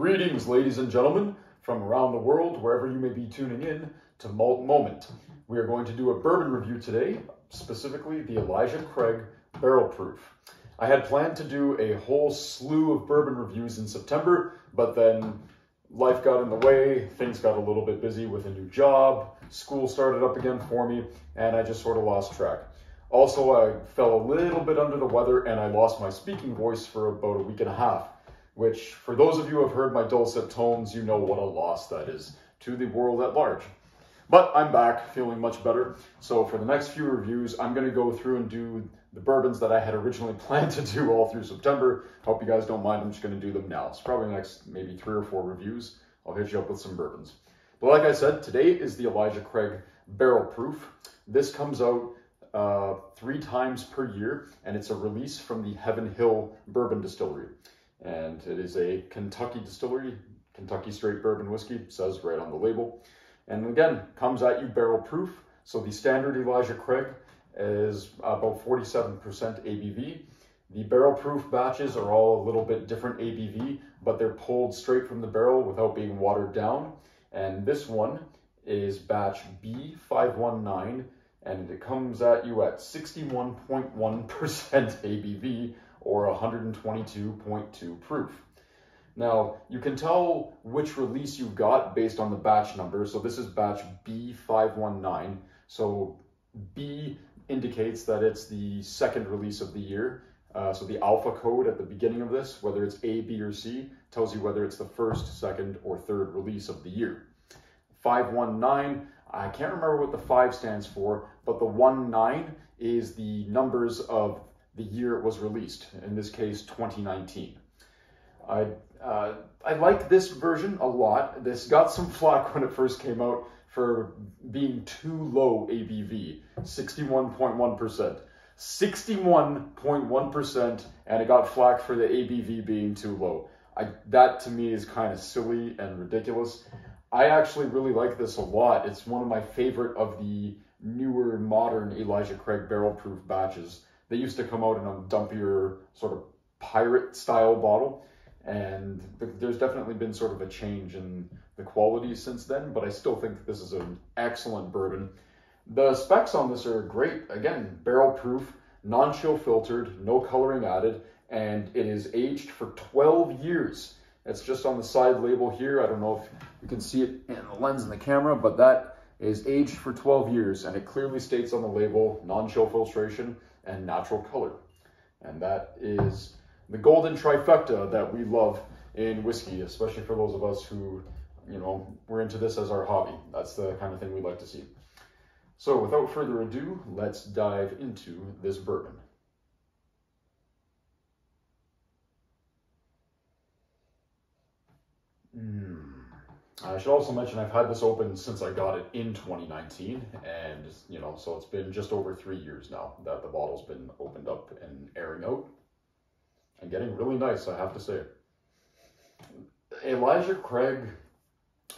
Greetings, ladies and gentlemen, from around the world, wherever you may be tuning in to Malt Moment. We are going to do a bourbon review today, specifically the Elijah Craig Barrel Proof. I had planned to do a whole slew of bourbon reviews in September, but then life got in the way, things got a little bit busy with a new job, school started up again for me, and I just sort of lost track. Also, I fell a little bit under the weather and I lost my speaking voice for about a week and a half which for those of you who have heard my dulcet tones, you know what a loss that is to the world at large. But I'm back, feeling much better. So for the next few reviews, I'm going to go through and do the bourbons that I had originally planned to do all through September. Hope you guys don't mind. I'm just going to do them now. It's probably the next maybe three or four reviews. I'll hit you up with some bourbons. But like I said, today is the Elijah Craig Barrel Proof. This comes out uh, three times per year, and it's a release from the Heaven Hill Bourbon Distillery and it is a Kentucky distillery, Kentucky straight bourbon whiskey, says right on the label. And again, comes at you barrel proof. So the standard Elijah Craig is about 47% ABV. The barrel proof batches are all a little bit different ABV, but they're pulled straight from the barrel without being watered down. And this one is batch B519, and it comes at you at 61.1% ABV, or 122.2 proof. Now, you can tell which release you got based on the batch number. So this is batch B519. So B indicates that it's the second release of the year. Uh, so the alpha code at the beginning of this, whether it's A, B, or C, tells you whether it's the first, second, or third release of the year. 519, I can't remember what the 5 stands for, but the 1 9 is the numbers of the year it was released, in this case 2019. I, uh, I like this version a lot. This got some flack when it first came out for being too low ABV, 61.1%. 61.1% and it got flack for the ABV being too low. I, that to me is kind of silly and ridiculous. I actually really like this a lot. It's one of my favorite of the newer modern Elijah Craig barrel proof batches. They used to come out in a dumpier sort of pirate style bottle. And there's definitely been sort of a change in the quality since then, but I still think this is an excellent bourbon. The specs on this are great. Again, barrel proof, non-chill filtered, no coloring added, and it is aged for 12 years. It's just on the side label here. I don't know if you can see it in the lens in the camera, but that is aged for 12 years, and it clearly states on the label, non-chill filtration, and natural color. And that is the golden trifecta that we love in whiskey, especially for those of us who, you know, we're into this as our hobby. That's the kind of thing we like to see. So without further ado, let's dive into this bourbon. Mm. I should also mention I've had this open since I got it in 2019, and you know, so it's been just over three years now that the bottle's been opened up and airing out, and getting really nice, I have to say. Elijah Craig,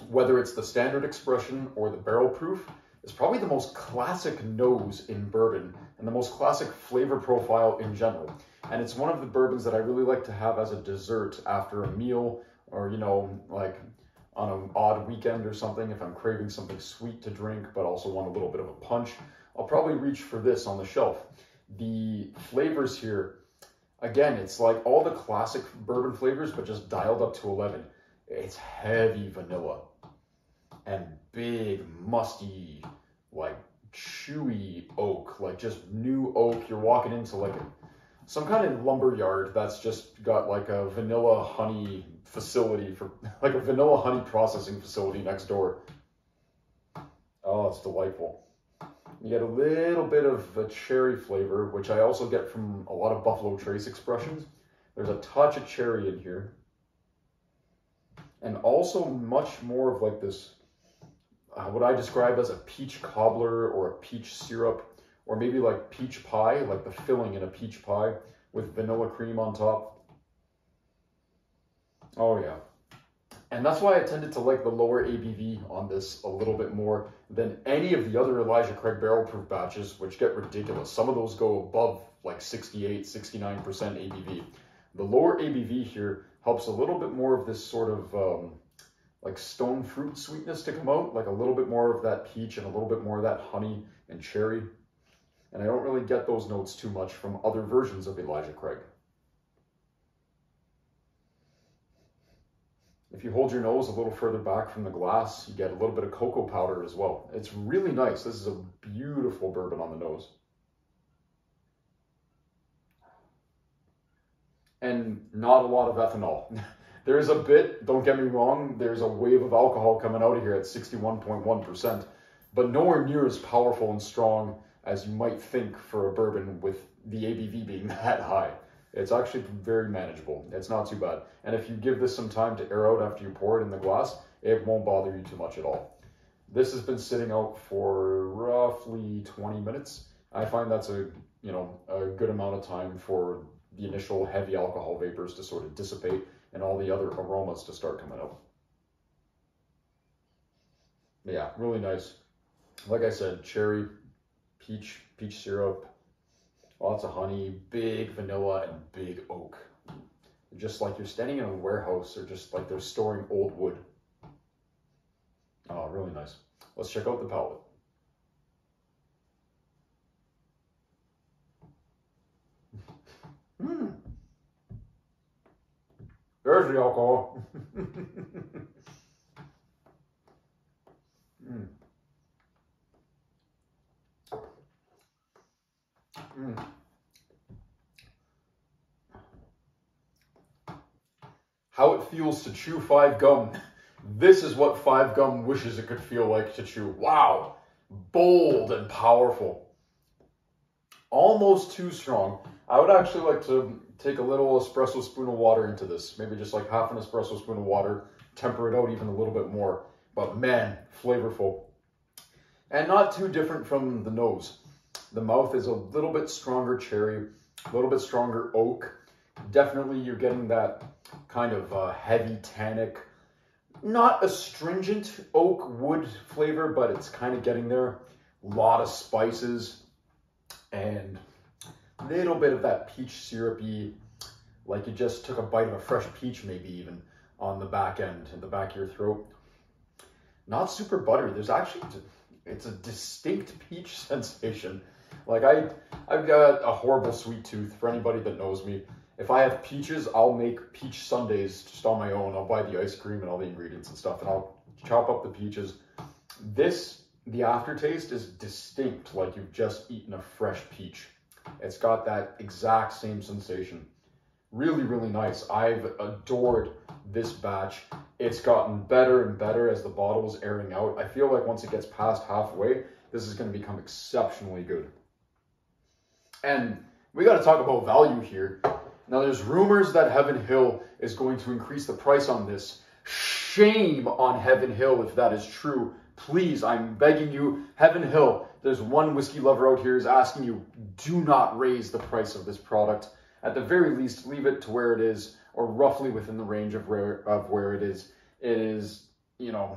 whether it's the standard expression or the barrel proof, is probably the most classic nose in bourbon and the most classic flavor profile in general. And it's one of the bourbons that I really like to have as a dessert after a meal or, you know, like on an odd weekend or something, if I'm craving something sweet to drink, but also want a little bit of a punch, I'll probably reach for this on the shelf. The flavors here, again, it's like all the classic bourbon flavors, but just dialed up to 11. It's heavy vanilla and big, musty, like chewy oak, like just new oak. You're walking into like a some kind of lumber yard that's just got like a vanilla honey facility for like a vanilla honey processing facility next door. Oh, it's delightful. You get a little bit of a cherry flavor, which I also get from a lot of Buffalo Trace expressions. There's a touch of cherry in here. And also much more of like this, uh, what I describe as a peach cobbler or a peach syrup or maybe like peach pie, like the filling in a peach pie with vanilla cream on top. Oh yeah. And that's why I tended to like the lower ABV on this a little bit more than any of the other Elijah Craig barrel proof batches, which get ridiculous. Some of those go above like 68, 69% ABV. The lower ABV here helps a little bit more of this sort of um, like stone fruit sweetness to come out, like a little bit more of that peach and a little bit more of that honey and cherry. And I don't really get those notes too much from other versions of Elijah Craig. If you hold your nose a little further back from the glass, you get a little bit of cocoa powder as well. It's really nice. This is a beautiful bourbon on the nose. And not a lot of ethanol. There's a bit, don't get me wrong, there's a wave of alcohol coming out of here at 61.1%, but nowhere near as powerful and strong as you might think for a bourbon with the ABV being that high. It's actually very manageable. It's not too bad. And if you give this some time to air out after you pour it in the glass, it won't bother you too much at all. This has been sitting out for roughly 20 minutes. I find that's a, you know, a good amount of time for the initial heavy alcohol vapors to sort of dissipate and all the other aromas to start coming out. Yeah, really nice. Like I said, cherry, peach, peach syrup, lots of honey, big vanilla, and big oak. Just like you're standing in a warehouse or just like they're storing old wood. Oh, really nice. Let's check out the palate. Mmm. There's the alcohol. Mm. How it feels to chew five gum. This is what five gum wishes it could feel like to chew. Wow. Bold and powerful. Almost too strong. I would actually like to take a little espresso spoon of water into this. Maybe just like half an espresso spoon of water. Temper it out even a little bit more. But man, flavorful. And not too different from the nose. The mouth is a little bit stronger cherry, a little bit stronger oak. Definitely you're getting that kind of uh, heavy tannic, not astringent oak wood flavor, but it's kind of getting there. A lot of spices and a little bit of that peach syrupy, like you just took a bite of a fresh peach maybe even on the back end, in the back of your throat. Not super buttery. There's actually, it's a distinct peach sensation like I, I've got a horrible sweet tooth. For anybody that knows me, if I have peaches, I'll make peach sundaes just on my own. I'll buy the ice cream and all the ingredients and stuff, and I'll chop up the peaches. This, the aftertaste is distinct, like you've just eaten a fresh peach. It's got that exact same sensation. Really, really nice. I've adored this batch. It's gotten better and better as the bottle is airing out. I feel like once it gets past halfway, this is going to become exceptionally good. And we got to talk about value here. Now, there's rumors that Heaven Hill is going to increase the price on this. Shame on Heaven Hill if that is true. Please, I'm begging you, Heaven Hill, there's one whiskey lover out here is asking you, do not raise the price of this product. At the very least, leave it to where it is, or roughly within the range of where, of where it is. It is, you know,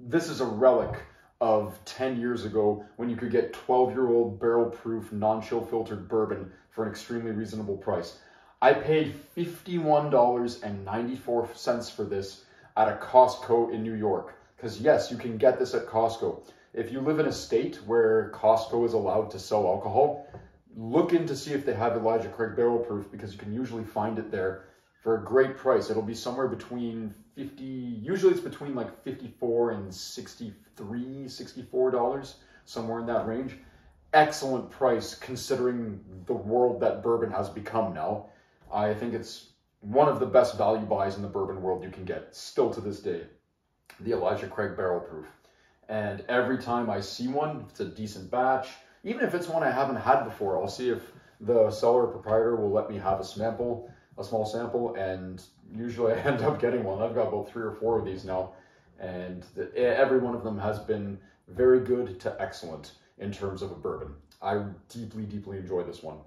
this is a relic of 10 years ago when you could get 12 year old barrel proof non chill filtered bourbon for an extremely reasonable price. I paid $51.94 for this at a Costco in New York. Because, yes, you can get this at Costco. If you live in a state where Costco is allowed to sell alcohol, look in to see if they have Elijah Craig barrel proof because you can usually find it there for a great price. It'll be somewhere between 50, usually it's between like 54 and 63, 64 dollars, somewhere in that range. Excellent price considering the world that bourbon has become now. I think it's one of the best value buys in the bourbon world you can get still to this day. The Elijah Craig Barrel Proof. And every time I see one, it's a decent batch. Even if it's one I haven't had before, I'll see if the seller proprietor will let me have a sample a small sample, and usually I end up getting one. I've got about three or four of these now, and the, eh, every one of them has been very good to excellent in terms of a bourbon. I deeply, deeply enjoy this one.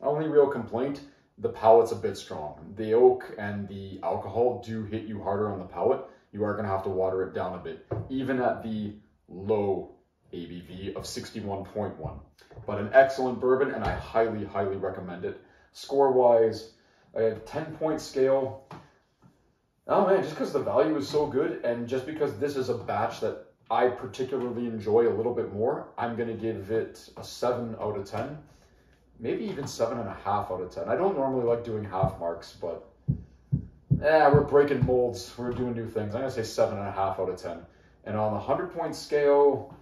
Only real complaint, the palate's a bit strong. The oak and the alcohol do hit you harder on the palate. You are going to have to water it down a bit, even at the low ABV of 61.1. But an excellent bourbon, and I highly, highly recommend it. Score-wise, a 10 point scale. Oh man, just because the value is so good, and just because this is a batch that I particularly enjoy a little bit more, I'm gonna give it a seven out of 10. Maybe even seven and a half out of 10. I don't normally like doing half marks, but yeah, we're breaking molds. We're doing new things. I'm gonna say seven and a half out of 10. And on the 100 point scale,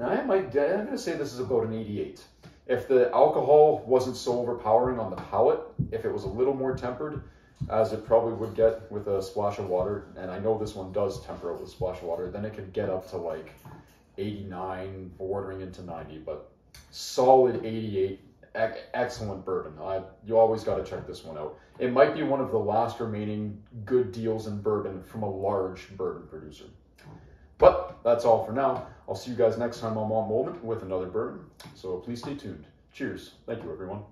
I might, I'm gonna say this is about an 88. If the alcohol wasn't so overpowering on the palate, if it was a little more tempered, as it probably would get with a splash of water, and I know this one does temper it with a splash of water, then it could get up to like 89, bordering into 90, but solid 88, excellent bourbon. I, you always got to check this one out. It might be one of the last remaining good deals in bourbon from a large bourbon producer. But that's all for now. I'll see you guys next time on Malt Moment with another bourbon. So please stay tuned. Cheers. Thank you, everyone.